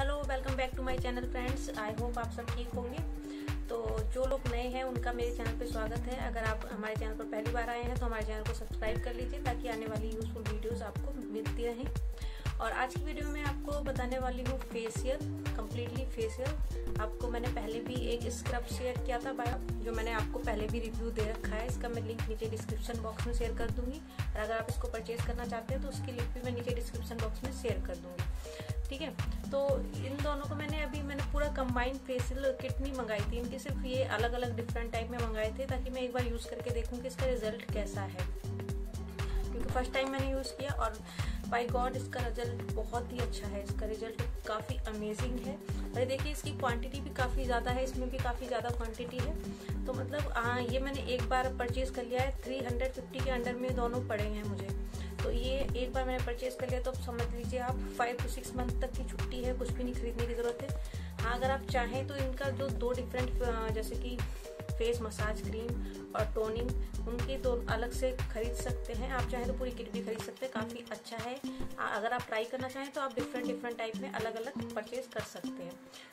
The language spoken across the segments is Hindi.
Hello welcome back to my channel friends I hope आप सब ठीक होंगे। तो जो लोग नए हैं, उनका मेरे चैनल पे स्वागत है। अगर आप हमारे चैनल पर पहली बार आए हैं तो हमारे चैनल को सब्सक्राइब कर लीजिए ताकि आने वाली यूजफुल वीडियोस आपको मिलती रहें। और आज की वीडियो में आपको बताने वाली हूँ फेशियल कम्प्लीटली फेशियल आपको मैंने पहले भी एक स्क्रब शेयर किया था जो मैंने आपको पहले भी रिव्यू दे रखा है। इसका मैं लिंक नीचे डिस्क्रिप्शन बॉक्स में शेयर कर दूँगी। और अगर आप इसको परचेज करना चाहते हैं तो उसकी लिंक भी मैं नीचे डिस्क्रिप्शन बॉक्स में शेयर कर दूँगी। ठीक है? तो इन दोनों को मैंने अभी मैंने पूरा कंबाइंड फेशियल किट नहीं मंगाई थी। इनके सिर्फ़ ये अलग अलग डिफरेंट टाइप में मंगाए थे ताकि मैं एक बार यूज़ करके देखूँ कि इसका रिज़ल्ट कैसा है। क्योंकि फ़र्स्ट टाइम मैंने यूज़ किया और बाई गॉड इसका रिज़ल्ट बहुत ही अच्छा है। इसका रिज़ल्ट काफ़ी अमेजिंग है। और देखिए, इसकी क्वांटिटी भी काफ़ी ज़्यादा है, इसमें भी काफ़ी ज़्यादा क्वांटिटी है। तो मतलब हाँ ये मैंने एक बार परचेज कर लिया है। थ्री हंड्रेड फिफ्टी के अंडर में दोनों पड़े हैं मुझे। ये एक बार मैंने परचेज कर लिया तो समझ लीजिए आप फाइव टू सिक्स मंथ तक की छुट्टी है, कुछ भी नहीं खरीदने की ज़रूरत है। हाँ अगर आप चाहें तो इनका जो दो डिफरेंट जैसे कि फेस मसाज क्रीम और टोनिंग उनकी दो अलग से खरीद सकते हैं। आप चाहें तो पूरी किट भी खरीद सकते हैं। काफ़ी अच्छा है। अगर आप ट्राई करना चाहें तो आप डिफरेंट डिफरेंट टाइप में अलग अलग परचेज कर सकते हैं।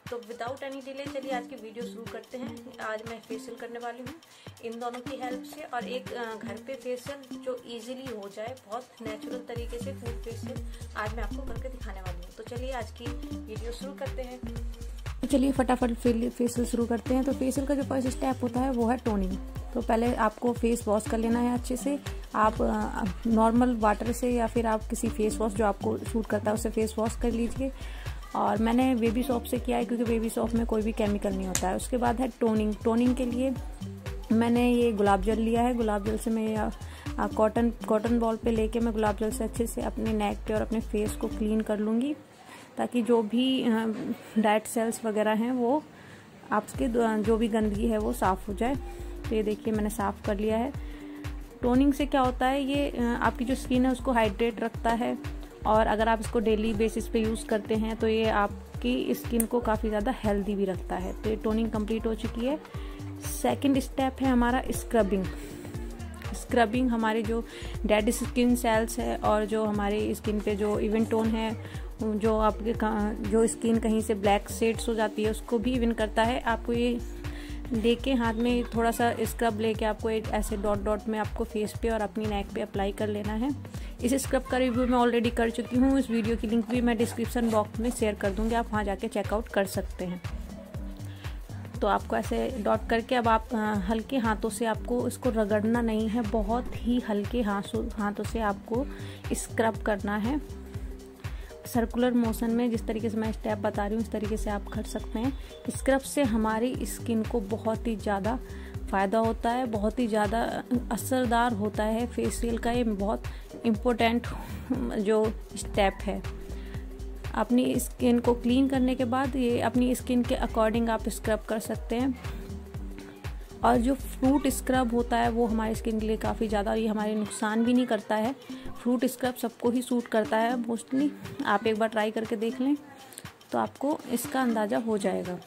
तो विदाउट एनी डिले चलिए आज की वीडियो शुरू करते हैं। आज मैं फेशियल करने वाली हूँ। इन दोनों की हेल्प से और एक घर पे फेशियल जो इजीली हो जाए, बहुत नेचुरल तरीके से फ़ूड फेशियल आज मैं आपको करके दिखाने वाली हूँ। तो चलिए आज की वीडियो शुरू करते हैं। तो चलिए फटाफट फेशियल शुरू करते हैं। तो फेशियल का जो फ़र्स्ट स्टेप होता है, वो है टोनिंग तो पहले आपको फेस वॉश कर लेना है अच्छे से। आप नॉर्मल वाटर से या फिर आप किसी फेस वॉश जो आपको सूट करता है उससे फेस वॉश कर लीजिए। और मैंने बेबी सॉप से किया है, क्योंकि बेबी सॉप में कोई भी केमिकल नहीं होता है। उसके बाद है टोनिंग टोनिंग के लिए मैंने ये गुलाब जल लिया है। गुलाब जल से मैं कॉटन कॉटन बॉल पे लेके मैं गुलाब जल से अच्छे से अपने नेक पे और अपने फेस को क्लीन कर लूँगी। ताकि जो भी डाइट सेल्स वगैरह हैं, वो आपके जो भी गंदगी है, वो साफ़ हो जाए। तो ये देखिए, मैंने साफ़ कर लिया है। टोनिंग से क्या होता है, ये आपकी जो स्किन है, उसको हाइड्रेट रखता है। और अगर आप इसको डेली बेसिस पे यूज़ करते हैं तो ये आपकी स्किन को काफ़ी ज़्यादा हेल्दी भी रखता है। तो ये टोनिंग कंप्लीट हो चुकी है। सेकंड स्टेप है हमारा स्क्रबिंग स्क्रबिंग हमारे जो डेड स्किन सेल्स है, और जो हमारे स्किन पे जो इवन टोन है जो आपके जो स्किन कहीं से ब्लैक सेड्स हो जाती है, उसको भी इवन करता है। आपको ये लेके हाथ में थोड़ा सा स्क्रब लेके आपको एक ऐसे डॉट डॉट में आपको फेस पे और अपनी नेक पे अप्लाई कर लेना है। इस स्क्रब का रिव्यू मैं ऑलरेडी कर चुकी हूँ। इस वीडियो की लिंक भी मैं डिस्क्रिप्शन बॉक्स में शेयर कर दूँगी। आप वहाँ जाके चेकआउट कर सकते हैं। तो आपको ऐसे डॉट करके अब आप हल्के हाथों से आपको इसको रगड़ना नहीं है। बहुत ही हल्के हाथों हाथों से आपको स्क्रब करना है। सर्कुलर मोशन में जिस तरीके से मैं स्टेप बता रही हूँ, इस तरीके से आप कर सकते हैं। स्क्रब से हमारी स्किन को बहुत ही ज़्यादा फ़ायदा होता है, बहुत ही ज़्यादा असरदार होता है फेशियल का। ये बहुत इम्पोर्टेंट जो स्टेप है। अपनी स्किन को क्लीन करने के बाद ये अपनी स्किन के अकॉर्डिंग आप स्क्रब कर सकते हैं। और जो फ्रूट स्क्रब होता है वो हमारे स्किन के लिए काफ़ी ज़्यादा और ये हमारे नुकसान भी नहीं करता है। फ्रूट स्क्रब सबको ही सूट करता है। मोस्टली आप एक बार ट्राई करके देख लें तो आपको इसका अंदाज़ा हो जाएगा।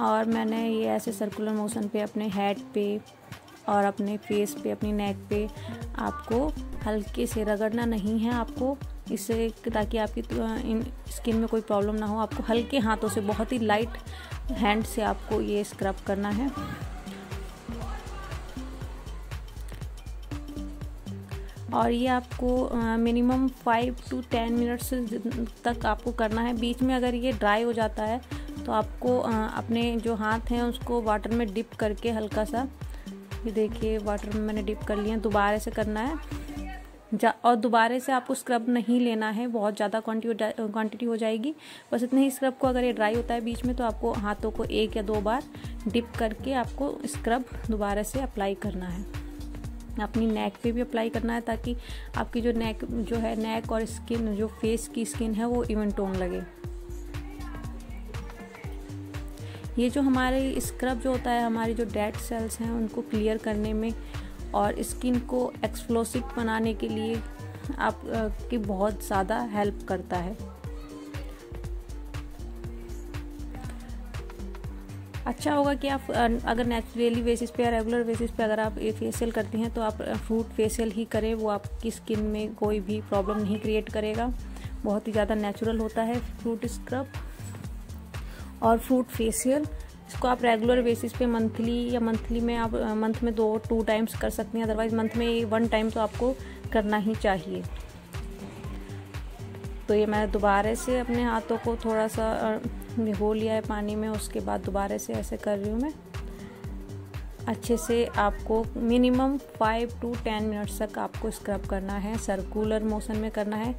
और मैंने ये ऐसे सर्कुलर मोशन पे, अपने हेड पे और अपने फेस पे, अपनी नेक पे आपको हल्के से रगड़ना नहीं है आपको। इससे ताकि आपकी तो इन स्किन में कोई प्रॉब्लम ना हो। आपको हल्के हाथों से, बहुत ही लाइट हैंड से आपको ये स्क्रब करना है। और ये आपको minimum five to ten minutes तक आपको करना है। बीच में अगर ये ड्राई हो जाता है तो आपको अपने जो हाथ हैं उसको वाटर में डिप करके हल्का सा। ये देखिए वाटर में मैंने डिप कर लिया, दोबारा से करना है। और दोबारा से आपको स्क्रब नहीं लेना है, बहुत ज़्यादा क्वांटिटी हो जाएगी। बस इतने ही स्क्रब को अगर ये ड्राई होता है बीच में तो आपको हाथों को एक या दो बार डिप करके आपको स्क्रब दोबारा से अप्लाई करना है। अपनी नेक पे भी अप्लाई करना है ताकि आपकी जो नेक जो है नेक और स्किन जो फेस की स्किन है, वो इवन टोन लगे। ये जो हमारे स्क्रब जो होता है, हमारी जो डेड सेल्स हैं, उनको क्लियर करने में और स्किन को एक्सप्लोसिव बनाने के लिए आप की बहुत ज़्यादा हेल्प करता है। अच्छा होगा कि आप अगर नेचुरली बेसिस पे या रेगुलर बेसिस पे अगर आप फेशियल करती हैं तो आप फ्रूट फेशियल ही करें। वो आपकी स्किन में कोई भी प्रॉब्लम नहीं क्रिएट करेगा। बहुत ही ज़्यादा नेचुरल होता है फ्रूट स्क्रब और फ्रूट फेशियल इसको आप रेगुलर बेसिस पे मंथली या मंथली में आप मंथ में दो टू टाइम्स कर सकती हैं। अदरवाइज़ मंथ में वन टाइम तो आपको करना ही चाहिए। तो ये मैं दोबारा से अपने हाथों को थोड़ा सा भिगो लिया है पानी में, उसके बाद दोबारा से ऐसे कर रही हूँ मैं। अच्छे से आपको minimum five to ten minutes तक आपको स्क्रब करना है सर्कुलर मोशन में करना है।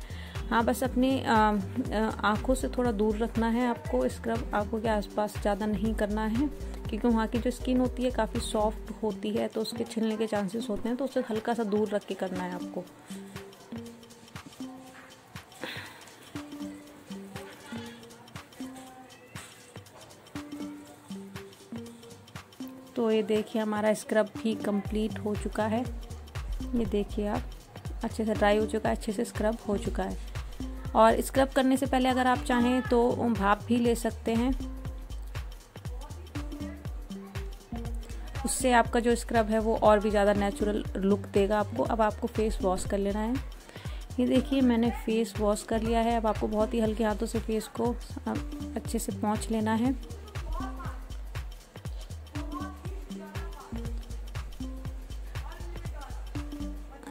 हाँ बस अपनी आँखों से थोड़ा दूर रखना है आपको, स्क्रब आँखों के आसपास ज़्यादा नहीं करना है, क्योंकि वहाँ की जो स्किन होती है काफ़ी सॉफ्ट होती है तो उसके छिलने के चांसेस होते हैं तो उससे हल्का सा दूर रख के करना है आपको। तो ये देखिए, हमारा स्क्रब भी कंप्लीट हो चुका है। ये देखिए आप, अच्छे से ड्राई हो चुका है, अच्छे से स्क्रब हो चुका है। और स्क्रब करने से पहले अगर आप चाहें तो भाप भी ले सकते हैं। उससे आपका जो स्क्रब है वो और भी ज़्यादा नेचुरल लुक देगा आपको। अब आपको फेस वॉश कर लेना है। ये देखिए, मैंने फेस वॉश कर लिया है। अब आपको बहुत ही हल्के हाथों से फेस को अच्छे से पहुँच लेना है।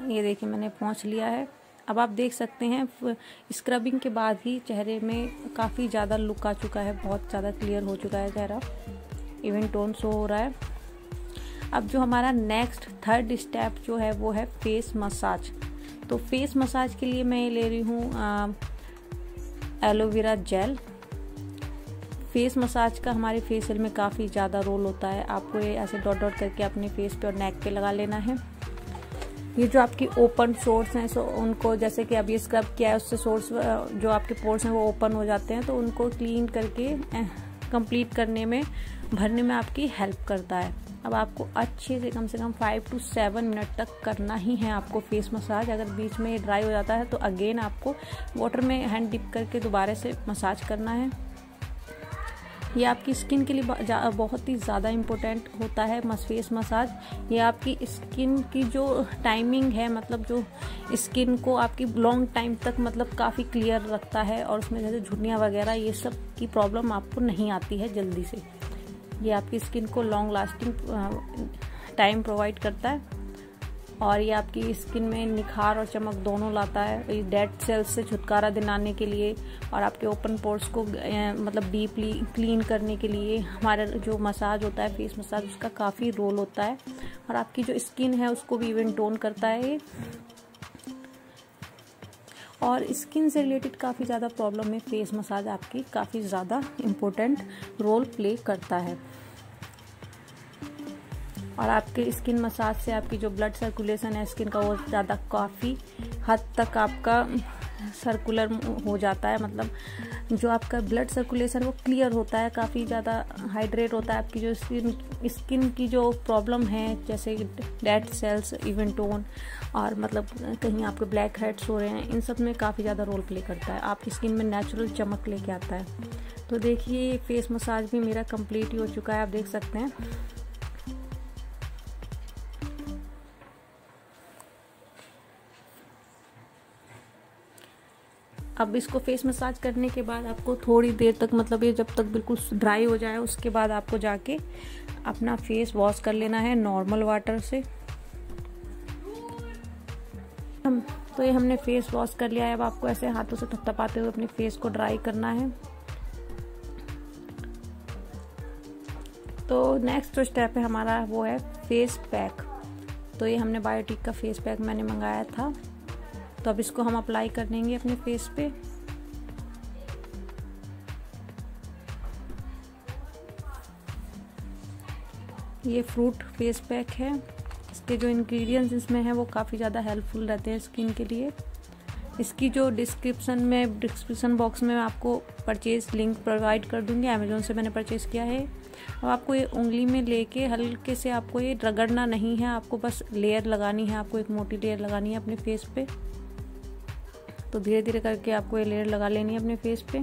ये देखिए, मैंने पहुँच लिया है। अब आप देख सकते हैं स्क्रबिंग के बाद ही चेहरे में काफ़ी ज़्यादा लुक आ चुका है, बहुत ज़्यादा क्लियर हो चुका है चेहरा। इवन टोन शो हो रहा है। अब जो हमारा नेक्स्ट थर्ड स्टेप जो है, वो है फेस मसाज तो फेस मसाज के लिए मैं ले रही हूँ एलोवेरा जेल फेस मसाज का हमारे फेशियल में काफ़ी ज़्यादा रोल होता है। आपको ये ऐसे डॉट डॉट करके अपने फेस पे और नेक पे लगा लेना है। ये जो आपकी ओपन सोर्स हैं सो उनको जैसे कि अभी स्क्रब किया है, उससे सोर्स जो आपके पोर्स हैं, वो ओपन हो जाते हैं तो उनको क्लीन करके कंप्लीट करने में, भरने में आपकी हेल्प करता है। अब आपको अच्छे से कम से कम फाइव टू सेवन मिनट तक करना ही है आपको फेस मसाज अगर बीच में ड्राई हो जाता है तो अगेन आपको वाटर में हैंड डिप करके दोबारा से मसाज करना है। ये आपकी स्किन के लिए बहुत ही ज़्यादा इम्पोर्टेंट होता है फेस मसाज। ये आपकी स्किन की जो टाइमिंग है मतलब जो स्किन को आपकी लॉन्ग टाइम तक मतलब काफ़ी क्लियर रखता है और उसमें जैसे झुर्नियाँ वगैरह, ये सब की प्रॉब्लम आपको नहीं आती है जल्दी से। ये आपकी स्किन को लॉन्ग लास्टिंग टाइम प्रोवाइड करता है। और ये आपकी स्किन में निखार और चमक दोनों लाता है। ये डेड सेल्स से छुटकारा दिलाने के लिए और आपके ओपन पोर्स को मतलब डीपली क्लीन करने के लिए हमारा जो मसाज होता है फेस मसाज उसका काफ़ी रोल होता है। और आपकी जो स्किन है, उसको भी इवन टोन करता है ये। और स्किन से रिलेटेड काफ़ी ज़्यादा प्रॉब्लम में फेस मसाज आपकी काफ़ी ज़्यादा इम्पोर्टेंट रोल प्ले करता है। और आपके स्किन मसाज से आपकी जो ब्लड सर्कुलेशन है स्किन का वो ज़्यादा काफ़ी हद तक आपका सर्कुलर हो जाता है। मतलब जो आपका ब्लड सर्कुलेशन वो क्लियर होता है, काफ़ी ज़्यादा हाइड्रेट होता है आपकी जो स्किन स्किन की जो प्रॉब्लम है, जैसे डेड सेल्स इवन टोन और मतलब कहीं आपके ब्लैक हेड्स हो रहे हैं, इन सब में काफ़ी ज़्यादा रोल प्ले करता है। आपकी स्किन में नेचुरल चमक लेके आता है। तो देखिए फेस मसाज भी मेरा कंप्लीट ही हो चुका है, आप देख सकते हैं। अब इसको फेस मसाज करने के बाद आपको थोड़ी देर तक मतलब ये जब तक बिल्कुल ड्राई हो जाए, उसके बाद आपको जाके अपना फेस वॉश कर लेना है नॉर्मल वाटर से। हम तो ये हमने फेस वॉश कर लिया है। अब आपको ऐसे हाथों से थपथपाते हुए अपने फेस को ड्राई करना है। तो नेक्स्ट जो स्टेप है हमारा वो है फेस पैक तो ये हमने बायोटिक का फेस पैक मैंने मंगाया था। तो अब इसको हम अप्लाई कर देंगे अपने फेस पे। ये फ्रूट फेस पैक है। इसके जो इंग्रेडिएंट्स इसमें हैं, वो काफ़ी ज़्यादा हेल्पफुल रहते हैं स्किन के लिए। इसकी जो डिस्क्रिप्शन में डिस्क्रिप्शन बॉक्स में मैं आपको परचेज लिंक प्रोवाइड कर दूँगी। अमेजोन से मैंने परचेज़ किया है। अब आपको ये उंगली में लेके, हल्के से आपको ये रगड़ना नहीं है। आपको बस लेयर लगानी है, आपको एक मोटी लेयर लगानी है अपने फेस पे। तो धीरे धीरे करके आपको ये लेयर लगा लेनी है अपने फेस पे।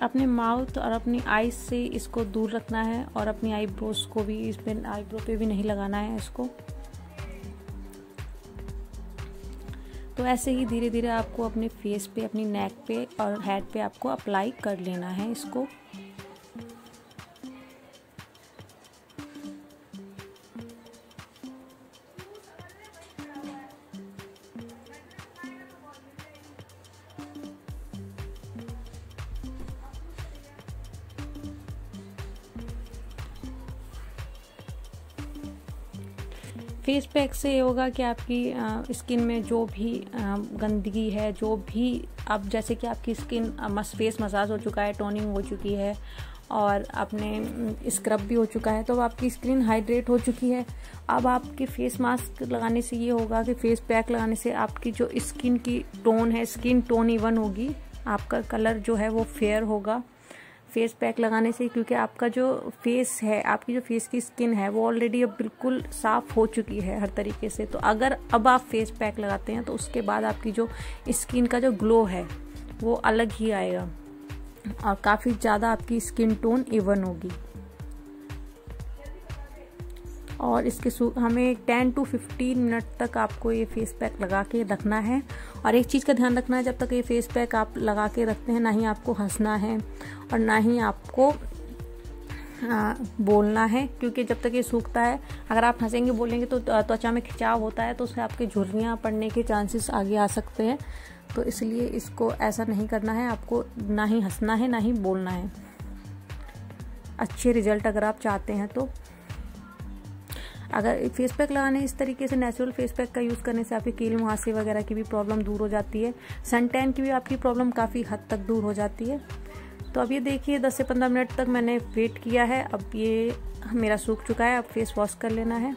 अपने माउथ और अपनी आईज से इसको दूर रखना है और अपनी आईब्रोज को भी इस पे आईब्रो पे भी नहीं लगाना है इसको। तो ऐसे ही धीरे धीरे आपको अपने फेस पे, अपनी नेक पे और हेड पे आपको अप्लाई कर लेना है इसको। फेस पैक से ये होगा कि आपकी स्किन में जो भी गंदगी है, जो भी अब जैसे कि आपकी स्किन मस, फेस मसाज हो चुका है, टोनिंग हो चुकी है और अपने स्क्रब भी हो चुका है तो आपकी स्किन हाइड्रेट हो चुकी है। अब आपके फेस मास्क लगाने से ये होगा कि फेस पैक लगाने से आपकी जो स्किन की टोन है, स्किन टोन इवन होगी, आपका कलर जो है वो फेयर होगा। फेस पैक लगाने से, क्योंकि आपका जो फेस है, आपकी जो फेस की स्किन है, वो ऑलरेडी अब बिल्कुल साफ़ हो चुकी है हर तरीके से। तो अगर अब आप फेस पैक लगाते हैं तो उसके बाद आपकी जो स्किन का जो ग्लो है, वो अलग ही आएगा और काफ़ी ज़्यादा आपकी स्किन टोन इवन होगी। और इसके हमें 10 टू 15 मिनट तक आपको ये फेस पैक लगा के रखना है। और एक चीज़ का ध्यान रखना है जब तक ये फेस पैक आप लगा के रखते हैं ना ही आपको हंसना है और ना ही आपको आ, बोलना है क्योंकि जब तक ये सूखता है अगर आप हंसेंगे बोलेंगे तो त्वचा में खिंचाव होता है तो उससे आपके झुर्रियाँ पड़ने के चांसेस आगे आ सकते हैं। तो इसलिए इसको ऐसा नहीं करना है आपको ना ही हंसना है ना ही बोलना है। अच्छे रिज़ल्ट अगर आप चाहते हैं तो। अगर फेस पैक लगाने, इस तरीके से नेचुरल फेस पैक का यूज़ करने से आपकी कील मुहासे वगैरह की भी प्रॉब्लम दूर हो जाती है। सन टैन की भी आपकी प्रॉब्लम काफ़ी हद तक दूर हो जाती है। तो अब ये देखिए 10 से 15 मिनट तक मैंने वेट किया है। अब ये मेरा सूख चुका है, अब फेस वॉश कर लेना है।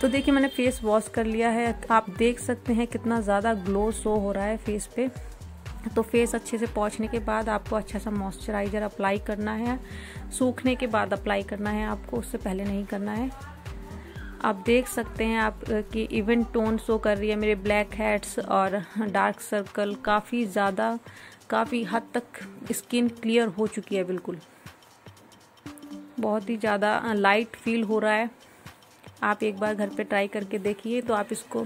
तो देखिए, मैंने फेस वॉश कर लिया है। आप देख सकते हैं कितना ज़्यादा ग्लो शो हो रहा है फेस पे। तो फेस अच्छे से पहुँचने के बाद आपको अच्छा सा मॉइस्चराइज़र अप्लाई करना है। सूखने के बाद अप्लाई करना है आपको, उससे पहले नहीं करना है। आप देख सकते हैं आप कि इवन टोन शो कर रही है मेरे ब्लैक हेड्स और डार्क सर्कल काफ़ी ज़्यादा, काफ़ी हद तक स्किन क्लियर हो चुकी है बिल्कुल। बहुत ही ज़्यादा लाइट फील हो रहा है। आप एक बार घर पे ट्राई करके देखिए तो आप इसको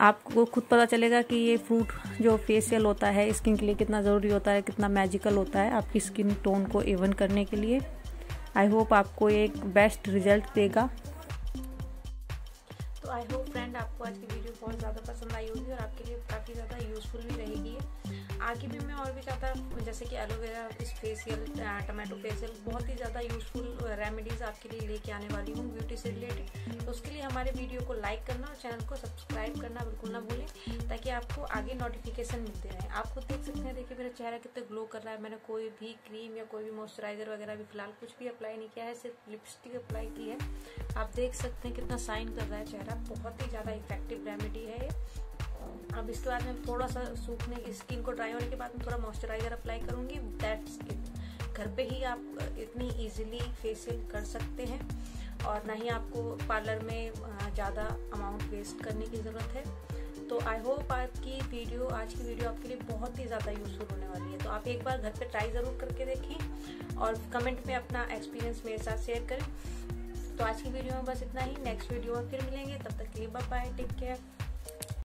आपको खुद पता चलेगा कि ये फ्रूट जो फेसियल होता है स्किन के लिए कितना ज़रूरी होता है, कितना मैजिकल होता है आपकी स्किन टोन को इवन करने के लिए। आई होप आपको एक बेस्ट रिज़ल्ट देगा। तो आई होप फ्रेंड आपको आज की वीडियो बहुत ज़्यादा पसंद आई होगी और आपके लिए काफ़ी ज़्यादा यूज़फुल भी रहेगी। आगे भी मैं और भी ज़्यादा, जैसे कि एलोवेरा इस फेशियल टमाटो फेशियल बहुत ही ज़्यादा यूजफुल रेमेडीज़ आपके लिए लेके आने वाली हूँ ब्यूटी से रिलेटेड तो उसके लिए हमारे वीडियो को लाइक करना और चैनल को सब्सक्राइब करना बिल्कुल ना भूलें, ताकि आपको आगे नोटिफिकेशन मिलते रहे। आप खुद देख सकते हैं, देखिए मेरा चेहरा कितना ग्लो कर रहा है। मैंने कोई भी क्रीम या कोई भी मॉइस्चराइजर वगैरह भी फ़िलहाल कुछ भी अप्लाई नहीं किया है, सिर्फ़ लिपस्टिक अप्लाई की है। आप देख सकते हैं कितना साइन कर रहा है चेहरा, बहुत ही ज़्यादा इफ़ेक्टिव रेमेडी है ये। अब इसके बाद में थोड़ा सा सूखने की स्किन को ड्राई होने के बाद मैं थोड़ा मॉइस्चराइजर अप्लाई करूँगी. दैट्स इट घर पे ही आप इतनी इजीली फेशियल कर सकते हैं और ना ही आपको पार्लर में ज़्यादा अमाउंट वेस्ट करने की ज़रूरत है. तो आई होप आपकी वीडियो आज की वीडियो आपके लिए बहुत ही ज़्यादा यूज़फुल होने वाली है. तो आप एक बार घर पे ट्राई ज़रूर करके देखें और कमेंट में अपना एक्सपीरियंस मेरे साथ शेयर करें. तो आज की वीडियो में बस इतना ही. नेक्स्ट वीडियो में फिर मिलेंगे. तब तक के लिए बाय टेक केयर